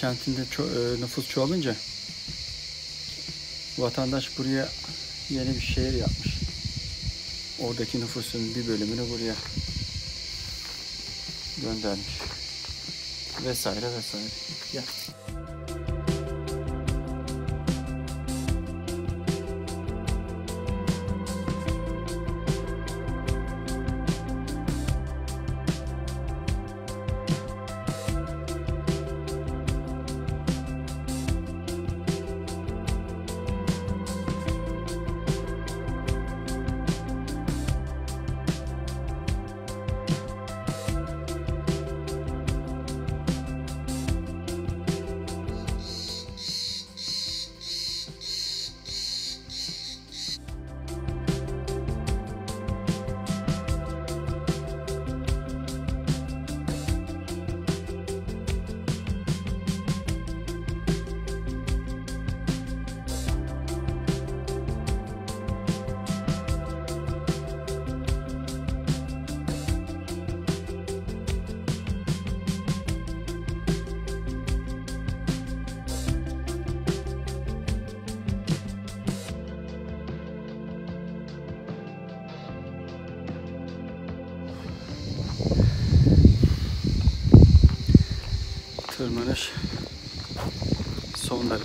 kentinde ço- e, nüfus çoğalınca vatandaş buraya yeni bir şehir yapmış. Oradaki nüfusun bir bölümünü buraya göndermiş. Vesaire vesaire. Ya.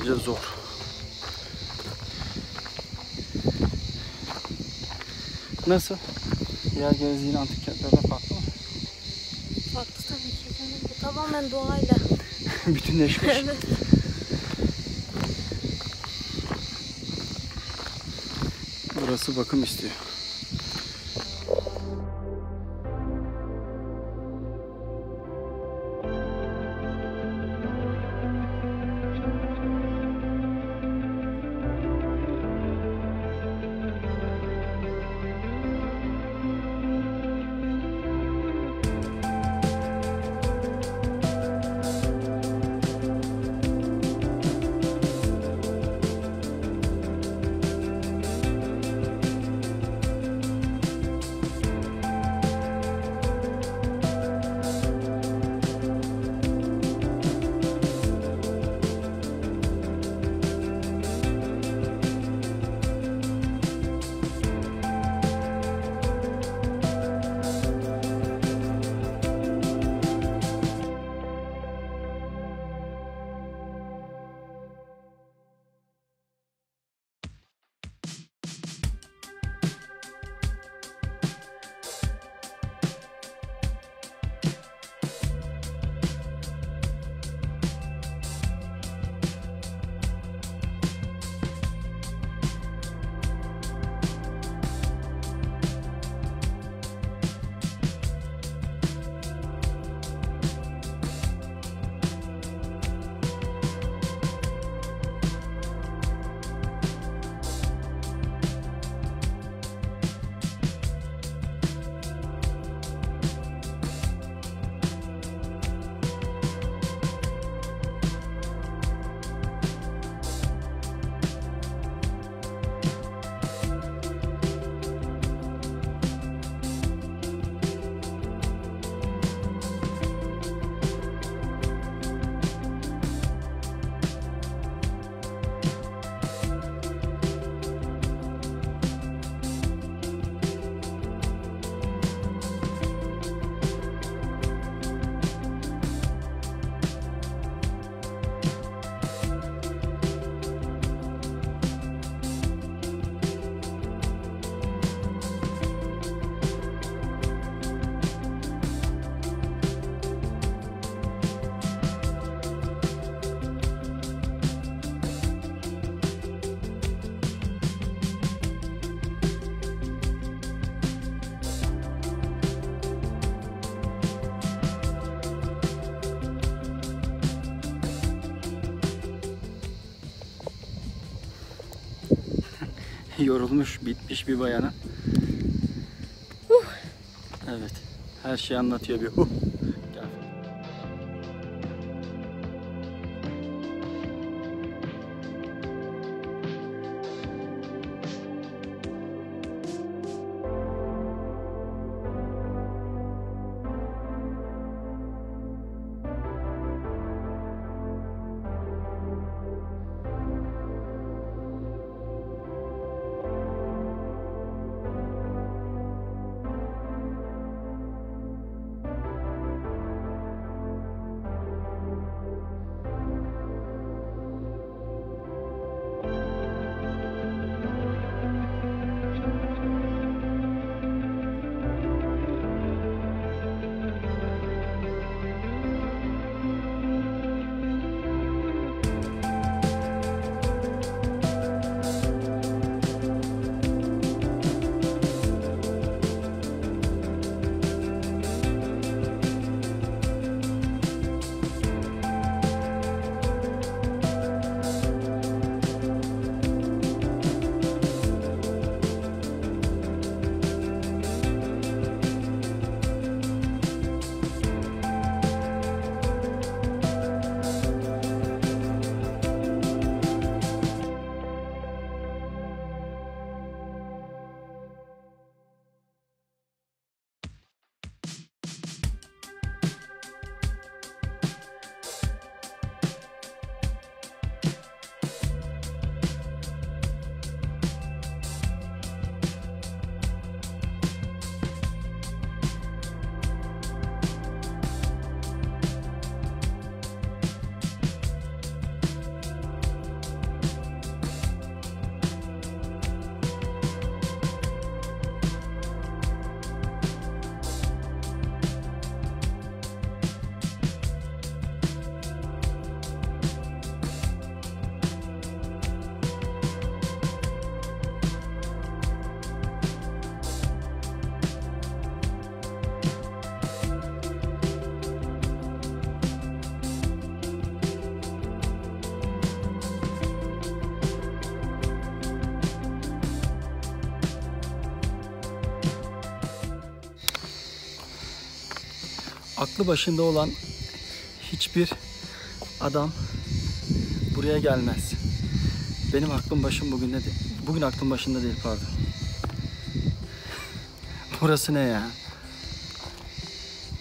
Derece zor. Nasıl? Diğer gezdiğin antik kentlerden farklı mı? Farklı tabii ki canım. Bu tamamen doğayla. Bütünleşmiş. evet. Burası bakım istiyor. Yorulmuş, bitmiş bir bayana. Evet. Her şeyi anlatıyor bir. Huh. Aklı başında olan hiçbir adam buraya gelmez. Benim aklım başım bugün de bugün aklım başında değil pardon. Burası ne ya?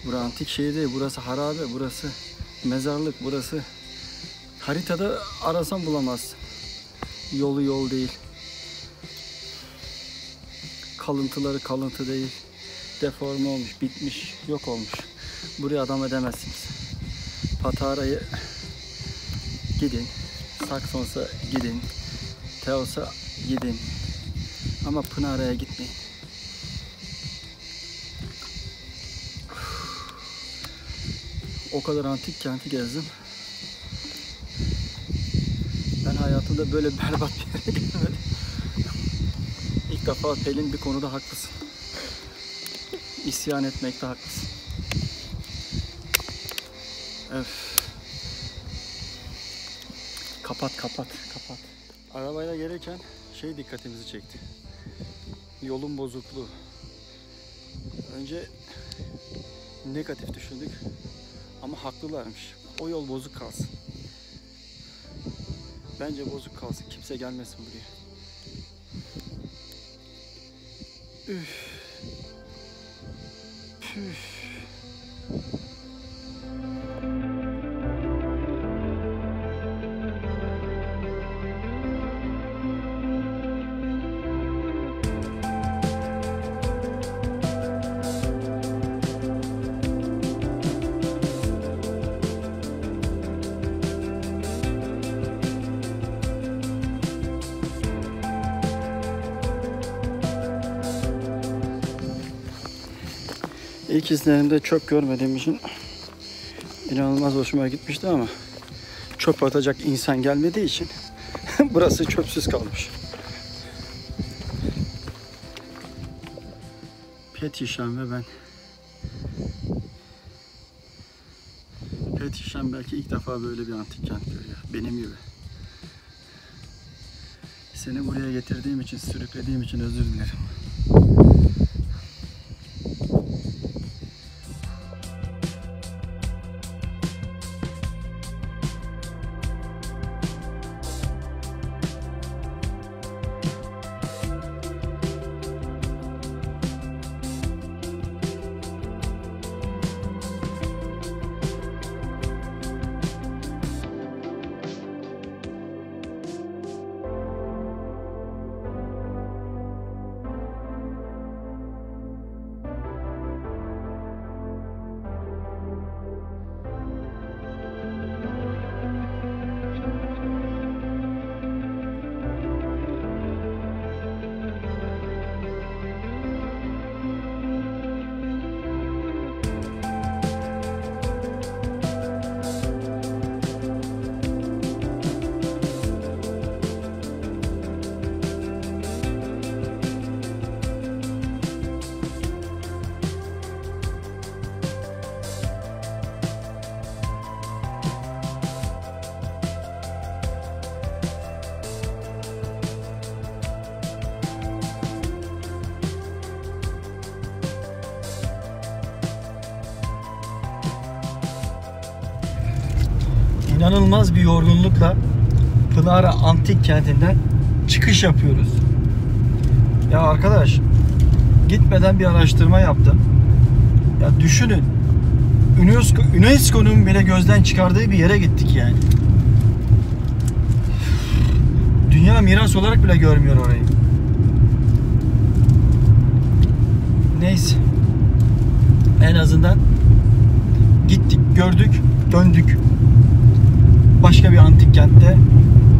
Burası antik şehir değil, burası harabe, burası mezarlık, burası haritada arasan bulamazsın. Yolu yol değil. Kalıntıları kalıntı değil. Deforme olmuş, bitmiş, yok olmuş. Buraya adam edemezsiniz. Patara'yı gidin. Saksons'a gidin. Teos'a gidin. Ama Pınar'a gitmeyin. O kadar antik kenti gezdim. Ben hayatımda böyle berbat bir yere gelmedim. İlk defa Pelin bir konuda haklısın. İsyan etmekte haklısın. Kapat kapat kapat. Arabayla gelirken şey dikkatimizi çekti. Yolun bozukluğu. Önce negatif düşündük ama haklılarmış. O yol bozuk kalsın. Bence bozuk kalsın. Kimse gelmesin buraya. Üf. Püf. İlk izlerimde çöp görmediğim için inanılmaz hoşuma gitmişti ama çöp atacak insan gelmediği için burası çöpsüz kalmış. Petişan ve ben Petişan belki ilk defa böyle bir antik kent görüyor. Benim gibi. Seni buraya getirdiğim için, sürüklediğim için özür dilerim. İnanılmaz bir yorgunlukla Pınar'a antik kentinden çıkış yapıyoruz. Ya arkadaş gitmeden bir araştırma yaptım. Ya düşünün. UNESCO, UNESCO'nun bile gözden çıkardığı bir yere gittik yani. Dünya miras olarak bile görmüyor orayı. Neyse. En azından gittik, gördük, döndük başka bir antik kentte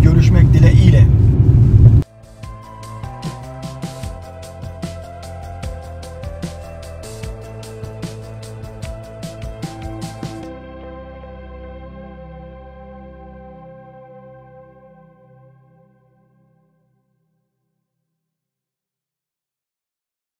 görüşmek dileğiyle.